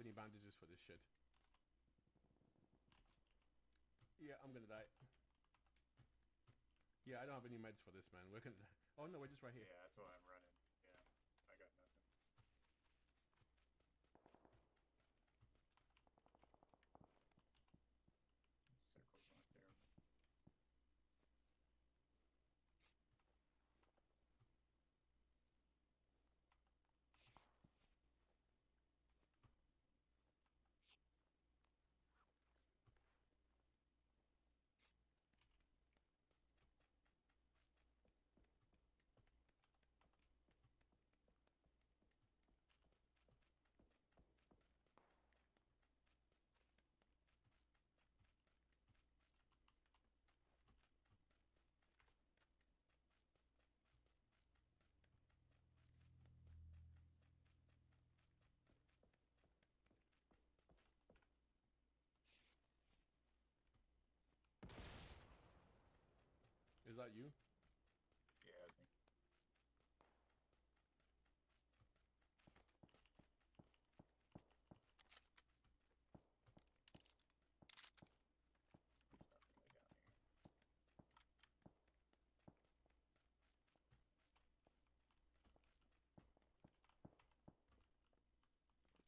have any bandages for this shit. Yeah, I'm gonna die. Yeah, I don't have any meds for this, man. We're gonna... Oh no, we're just right here. Yeah, that's why I'm running. That you? Yeah, that's me.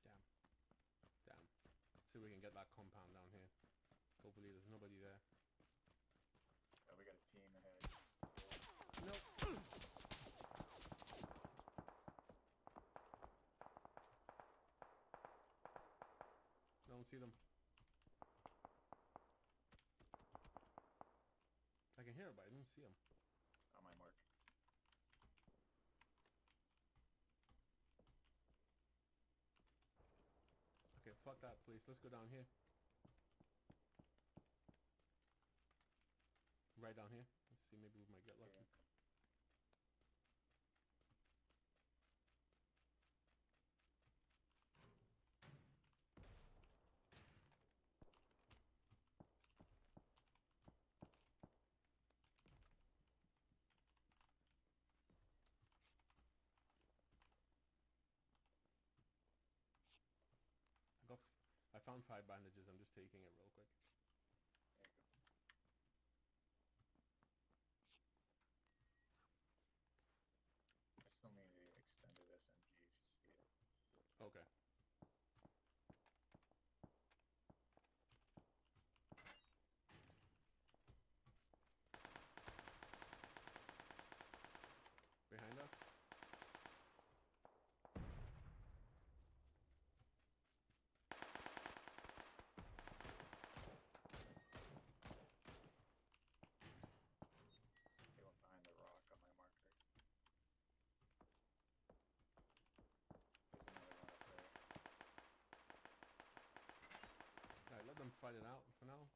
Damn. Damn. See if we can get that compound down here. Hopefully there's nobody there. Oh, we got a team ahead. No. Don't see them. I can hear it, but I don't see them. On my mark. Okay, fuck that, please. Let's go down here. Right down here. Let's see, maybe we might get lucky. Yeah. I got. F I found five bandages. I'm just taking it real quick. There you go. I still need the extended SMG if you see it. Okay. Behind us? They went behind the rock on my marker. There's another one up fight it out for now.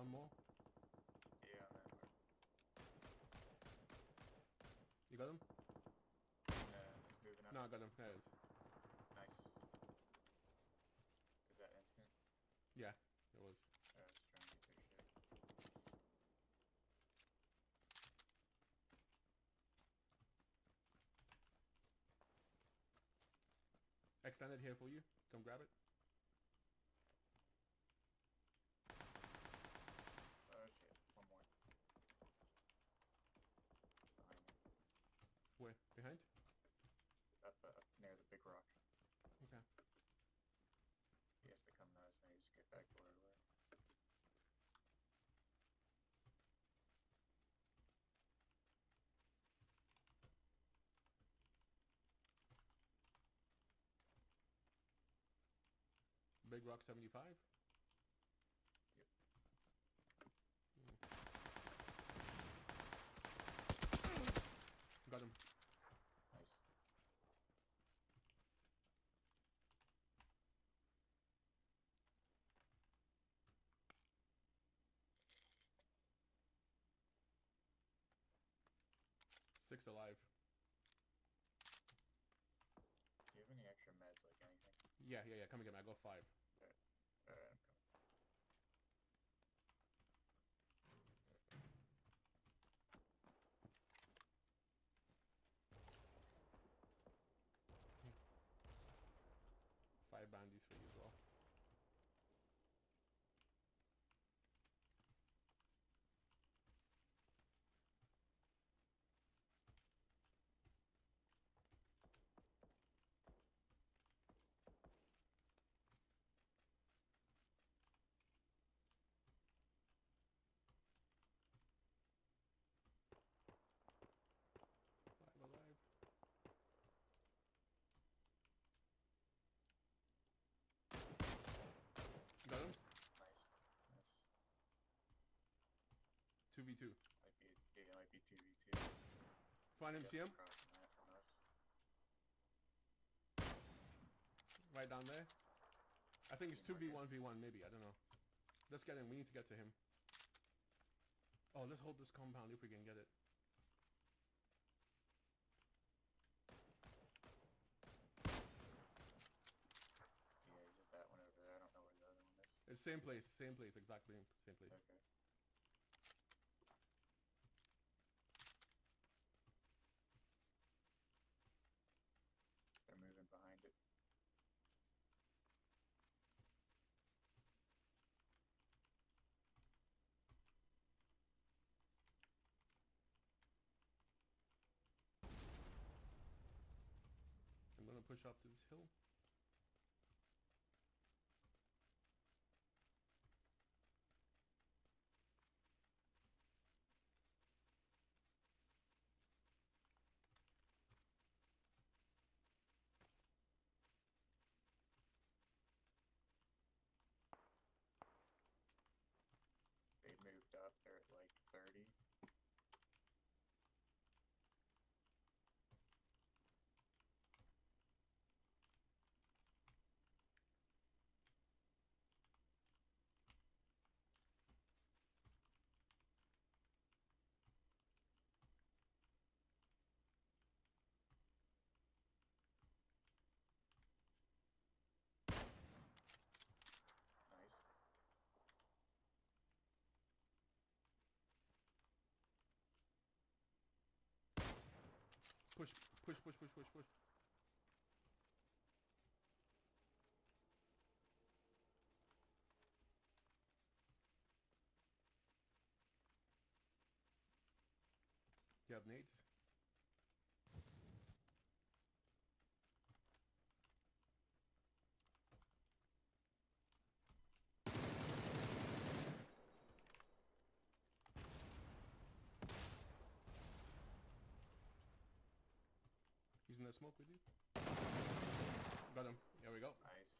one more? Yeah. You got him? He's uh, moving up. No, I got him. There. Nice. Is that instant? Yeah, it was. I was trying to shit. Extended here for you. Come grab it. Get back to where were. Big Rock 75. Six alive. Do you have any extra meds, like anything? Yeah, yeah, yeah. Come again. I got five. 2v2. It might be 2v2. Find MCM. Right down there. I think it's 2v1v1 maybe, I don't know. Let's get him, we need to get to him. Oh, let's hold this compound if we can get it. Yeah, that one over there. I don't know where the other one is. It's same place, same place, exactly same place. Okay. Push up to this hill. Push, push, push, push, push, push. You have nades? gonna smoke with you. Got him. Here we go. Nice.